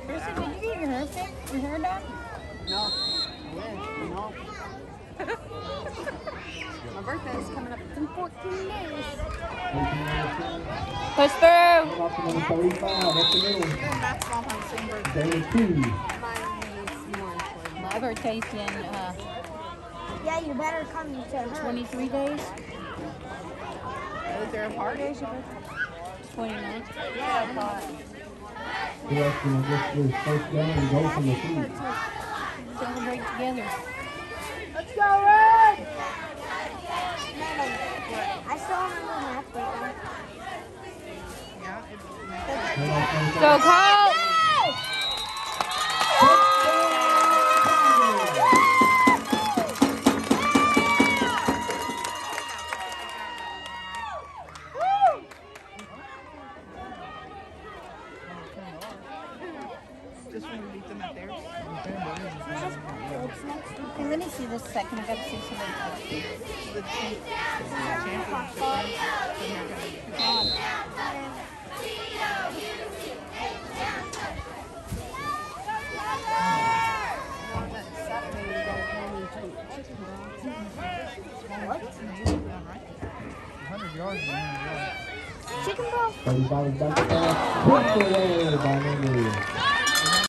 clippers. Kristen, did you get your hair fixed? Your hair done? No. No. My birthday's coming up in 14 days. Push through. Up to number 35, that's the middle. You're in basketball on the same birthday. Day two. Mine's more important. My birthday's in uh, Yeah, you better come to her. 23 days. Is there a party? 29. Yeah. Who else can get this first down and go from the three? Celebrate together. Let's go, Red! I still remember math breakdown. Yeah. It's, Head off on the Go, Colt! just when we beat them at theirs. Okay, let me see this second. I've gotta see somebody. The chief championship. right? Come on. On that Saturday, we got a family chicken. What? Amazing, right? 100 yards and 100 yards. Chicken ball.